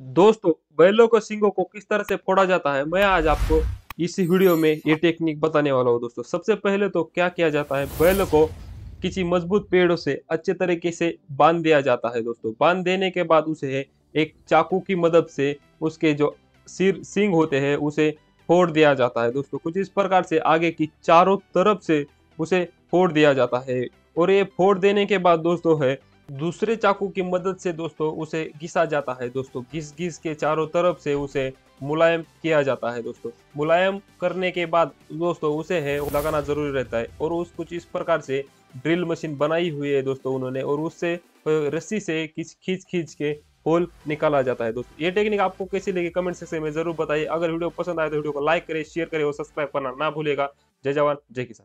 दोस्तों, बैलों को, सिंगों को किस तरह से फोड़ा जाता है, मैं आज आपको इस वीडियो में ये टेक्निक बताने वाला हूँ दोस्तों। सबसे पहले तो क्या किया जाता है, बैल को किसी मज़बूत पेड़ों से अच्छे तरीके से बाँध दिया जाता है दोस्तों। बाँध देने के बाद उसे एक चाकू की मदद से उसके जो सिर, सिंग होते हैं, उसे फोड़ दिया जाता है दोस्तों। कुछ इस प्रकार से आगे की चारों तरफ़ से उसे फोड़ दिया जाता है। और ये फोड़ देने के बाद दोस्तों है दूसरे चाकू की मदद से दोस्तों उसे घिसा जाता है दोस्तों। घिस घिस के चारों तरफ़ से उसे मुलायम किया जाता है दोस्तों। मुलायम करने के बाद दोस्तों उसे है, लगाना ज़रूरी रहता है और उस कुछ इस प्रकार से ड्रिल मशीन बनाई हुई है दोस्तों उन्होंने और उससे रस्सी से खींच खींच खींच के होल निकाला जाता है दोस्तों। ये टेक्निक आपको कैसी लगी कमेंट सेक्शन में ज़रूर बताइए। अगर वीडियो पसंद आए तो वीडियो को लाइक करें, शेयर करें और सब्सक्राइब करना ना भूलेगा जय जवान, जय किसान।